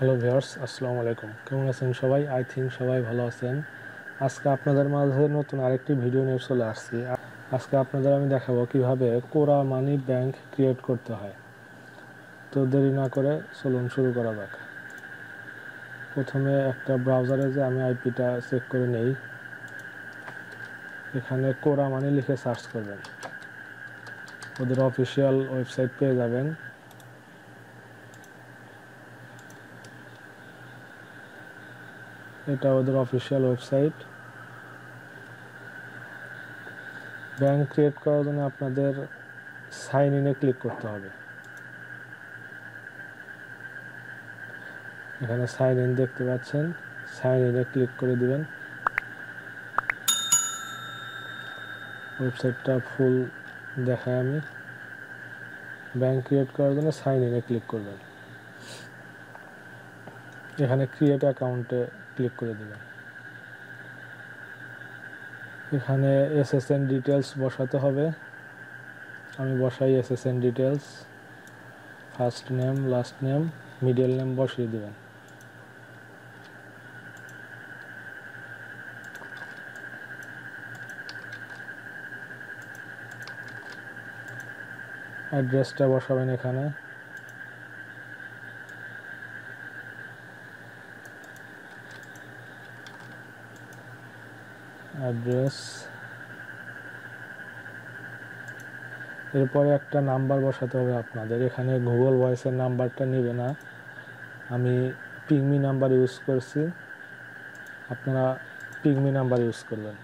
Hello viewers, আসসালামু আলাইকুম। কেমন আছেন সবাই? আই থিঙ্ক সবাই ভালো আছেন। আজকে আপনাদের মাঝে নতুন আরেকটি ভিডিও নিয়ে চলে আসছি। আজকে আপনাদের আমি দেখাবো কীভাবে কোরা মানি ব্যাংক ক্রিয়েট করতে হয়। তো দেরি না করে চলুন শুরু করা যাক। প্রথমে একটা ব্রাউজারে যে আমি আইপিটা চেক করে নেই, এখানে কোরা মানি লিখে সার্চ করবেন। ওদের অফিসিয়াল ওয়েবসাইট পেয়ে যাবেন। এটা ওদের অফিসিয়াল ওয়েবসাইট ব্যাংক ক্রিয়েট করার জন্য আপনাদের সাইন ইনে ক্লিক করতে হবে। এখানে সাইন ইন দেখতে পাচ্ছেন। সাইন ইনে ক্লিক করে দিবেন। ওয়েবসাইটটা ফুল দেখায় আমি। ব্যাংক ক্রিয়েট করার জন্য সাইন ইনে ক্লিক করবেন। এখানে ক্রিয়েট অ্যাকাউন্টে ক্লিক করে দেবেন এখানে এসএসএন ডিটেলস বসাতে হবে। আমি বসাই SSN details first name last name middle name বসিয়ে দেবেন। অ্যাড্রেসটা বসাবেন এখানে। অ্যাড্রেস। এরপরে একটা নাম্বার বসাতে হবে আপনাদের। এখানে গুগল ভয়েসের নাম্বারটা নেবে না। আমি পিগমি নাম্বার ইউজ করছি। আপনারা পিগমি নাম্বার ইউজ করবেন।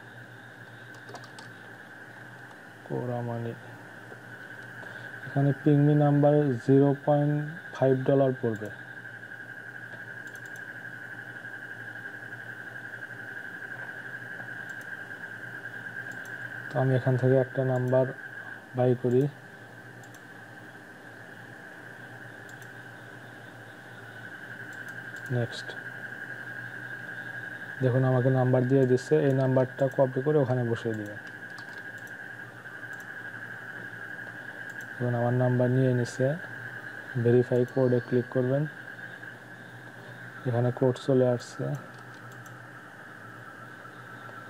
কোরা মানি এখানে pygmy number zero point five dollar পড়বে। তো আমি এখান থেকে একটা নাম্বার বাই করি। নেক্সট। দেখুন, আমাকে নাম্বার দিয়ে দিচ্ছে। এই নাম্বারটা কপি করে ওখানে বসিয়ে দিবেন দেখুন, আমার নাম্বার নিয়ে নিচ্ছে। ভেরিফাই কোডে ক্লিক করবেন। এখানে কোড চলে আসছে।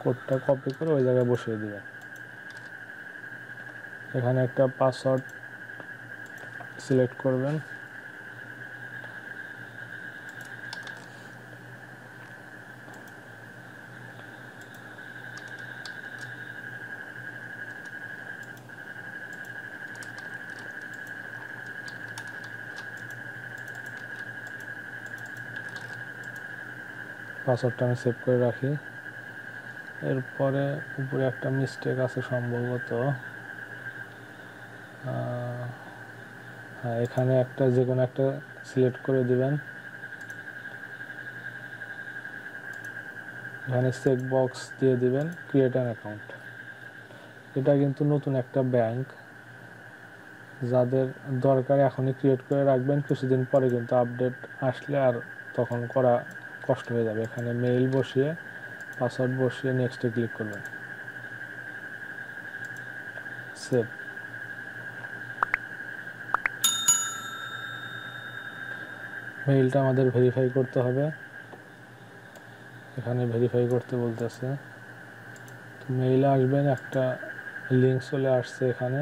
কোডটা কপি করে ওই জায়গায় বসিয়ে দিবেন এখানে একটা পাসওয়ার্ড সিলেক্ট করবেন। পাসওয়ার্ডটা আমি সেভ করে রাখি। এরপরে উপরে একটা মিস্টেক আছে সম্ভবত। হ্যাঁ এখানে একটা যে কোনো একটা সিলেক্ট করে দিবেন। এখানে চেক বক্স দিয়ে দিবেন ক্রিয়েট অ্যান অ্যাকাউন্ট এটা কিন্তু নতুন একটা ব্যাংক যাদের দরকার এখনই ক্রিয়েট করে রাখবেন, কিছুদিন পরে কিন্তু আপডেট আসলে আর তখন করা কষ্ট হয়ে যাবে। এখানে মেইল বসিয়ে পাসওয়ার্ড বসিয়ে নেক্সটে ক্লিক করবেন। সেভ মেইলটা আমাদের ভেরিফাই করতে হবে। এখানে ভেরিফাই করতে বলতেছে, তো মেইলে আসবেন, একটা লিঙ্ক চলে আসছে এখানে।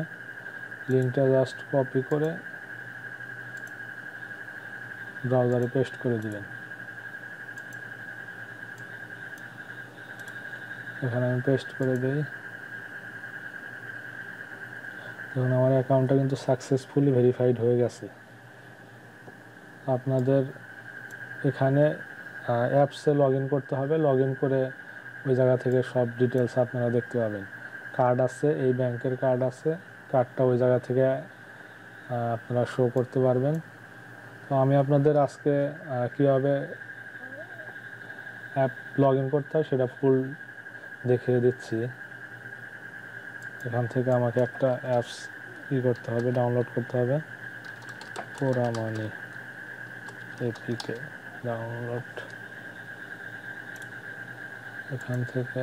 লিঙ্কটা জাস্ট কপি করে ব্রাউজারে পেস্ট করে দিবেন। এখানে আমি পেস্ট করে দিই। দেখুন, আমার অ্যাকাউন্টটা কিন্তু সাকসেসফুলি ভেরিফাইড হয়ে গেছে। আপনাদের এখানে অ্যাপসে লগ করতে হবে। লগ করে ওই জায়গা থেকে সব ডিটেলস আপনারা দেখতে পাবেন। কার্ড আছে, এই ব্যাংকের কার্ড আছে। কার্ডটা ওই জায়গা থেকে আপনারা শো করতে পারবেন। তো আমি আপনাদের আজকে কীভাবে অ্যাপ লগ করতে হয় সেটা ফুল দেখিয়ে দিচ্ছি। এখান থেকে আমাকে একটা অ্যাপস ই করতে হবে ডাউনলোড করতে হবে। কোরা মানি এপিকে ডাউনলোড এখান থেকে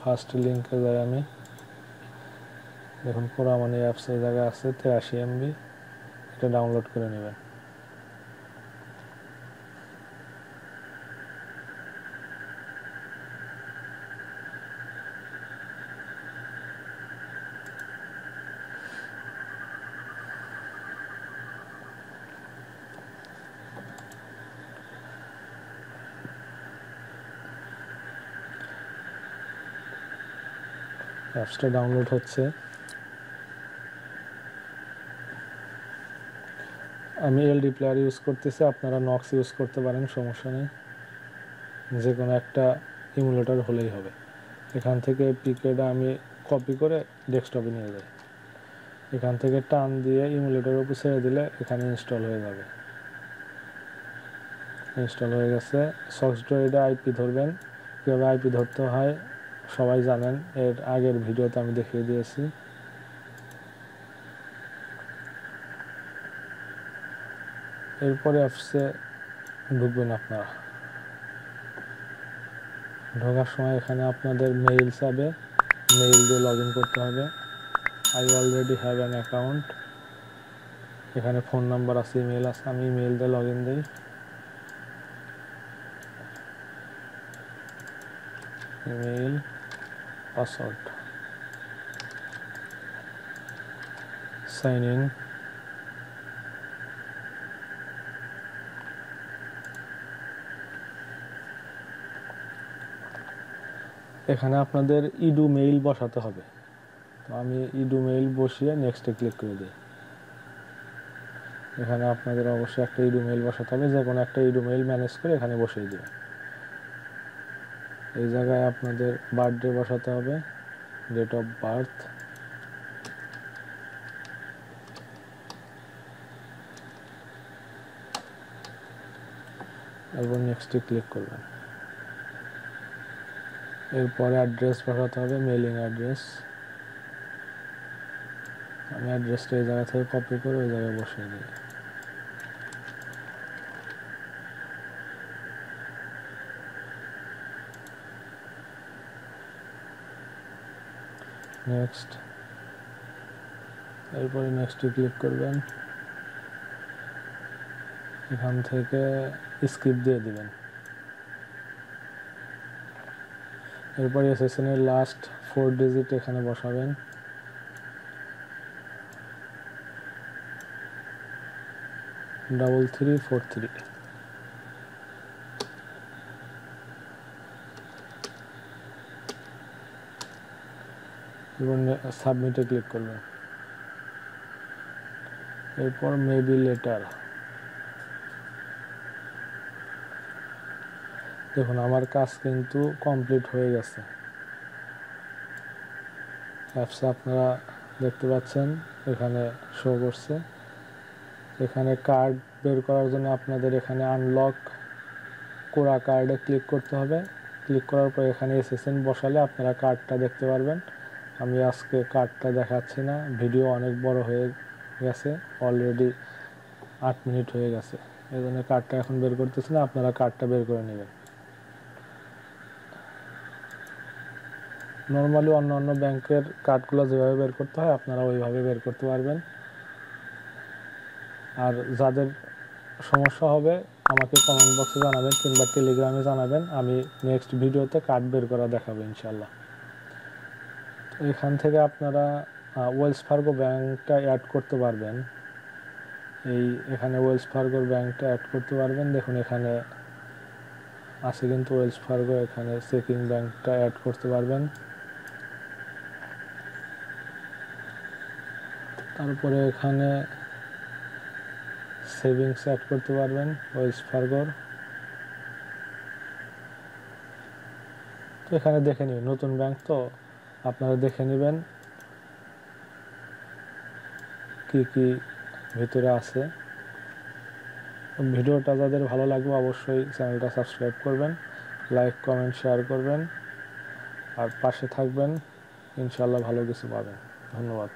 ফার্স্ট লিঙ্কে যাই আমি। দেখুন কোরা মানি অ্যাপসের জায়গায় আছে, তেরাশি এমবি এটা ডাউনলোড করে নেবেন। অ্যাপসটা ডাউনলোড হচ্ছে। আমি এলডি প্লেয়ার ইউজ করতেছি, আপনারা নক্স ইউজ করতে পারেন, সমস্যা নেই। যে কোনো একটা ইমুলেটর হলেই হবে। এখান থেকে পিকেটা আমি কপি করে ডেস্কটপে নিয়ে যাই। এখান থেকে টান দিয়ে ইমুলেটরের উপর ছেড়ে দিলে এখানে ইনস্টল হয়ে যাবে। ইনস্টল হয়ে গেছে। সক্স সফটওয়্যারটা আইপি ধরবেন। কীভাবে আইপি ধরতে হয়? সবাই জানেন, এর আগের ভিডিওতে আমি দেখিয়ে দিয়েছি। এরপরে অ্যাপসে ঢুকবেন আপনারা। ঢোকার সময় এখানে আপনাদের মেইল চাবে মেইল দিয়ে লগ করতে হবে। I already have an account এখানে ফোন নাম্বার আছে ইমেল আছে, আমি ইমেল দিয়ে লগ ইন দিই। ইমেল পাসওয়ার্ড সাইন ইন এখানে আপনাদের ইডু মেইল বসাতে হবে। তো আমি ইডু মেইল বসিয়ে নেক্সটে ক্লিক করে দিই। এখানে আপনাদের অবশ্যই একটা ইডু মেইল বসাতে হবে, যে কোনো একটা ইডু মেইল ম্যানেজ করে এখানে বসিয়ে দেবেন। এই জায়গায় আপনাদের বার্থডে বসাতে হবে ডেট অফ বার্থ এরপর নেক্সটে ক্লিক করবেন। এরপরে অ্যাড্রেস বসাতে হবে মেলিং অ্যাড্রেস আমি অ্যাড্রেসটা এই জায়গা থেকে কপি করে ওই জায়গায় বসিয়ে দিই। নেক্সট এরপরে নেক্সটে ক্লিক করবেন। এখান থেকে স্কিপ দিয়ে দিবেন। এরপরে এসএসএনের লাস্ট ফোর ডিজিট এখানে বসাবেন। ডাবল থ্রি ফোর থ্রি এবং সাবমিটে ক্লিক করবেন এরপর মেবি লেটার দেখুন, আমার কাজ কিন্তু কমপ্লিট হয়ে গেছে। অ্যাপসে আপনারা দেখতে পাচ্ছেন, এখানে শো করছে। এখানে কার্ড বের করার জন্য আপনাদের এখানে আনলক কোরা কার্ডে ক্লিক করতে হবে। ক্লিক করার পর এখানে এসএসএন বসালে আপনারা কার্ডটা দেখতে পারবেন। আমি আজকে কার্ডটা দেখাচ্ছি না। ভিডিও অনেক বড় হয়ে গেছে অলরেডি আট মিনিট হয়ে গেছে। এই জন্য কার্ডটা এখন বের করতেছি না, আপনারা কার্ডটা বের করে নেবেন। নর্মালি অন্য অন্য ব্যাংকের কার্ডগুলো যেভাবে বের করতে হয়, আপনারা ওইভাবে বের করতে পারবেন। আর যাদের সমস্যা হবে, আমাকে কমেন্ট বক্সে জানাবেন কিংবা টেলিগ্রামে জানাবেন, আমি নেক্সট ভিডিওতে কার্ড বের করা দেখাবো ইনশাল্লাহ এখান থেকে আপনারা ওয়েলস ফার্গো ব্যাংকটা অ্যাড করতে পারবেন। এই এখানে ওয়েলস ফার্গোর ব্যাংকটা অ্যাড করতে পারবেন। দেখুন এখানে আছে কিন্তু ওয়েলস ফার্গো এখানে চেকিং ব্যাংকটা অ্যাড করতে পারবেন। তারপরে এখানে সেভিংস অ্যাড করতে পারবেন ওয়েলস ফার্গোর তো এখানে দেখে নিন, নতুন ব্যাংক তো। আপনারা দেখে নেবেন কি কি ভিতরে আছে। ভিডিওটা যাদের ভালো লাগবে অবশ্যই চ্যানেলটা সাবস্ক্রাইব করবেন, লাইক, কমেন্ট, শেয়ার করবেন, আর পাশে থাকবেন ইনশাল্লাহ ভালো কিছু পাবেন। ধন্যবাদ।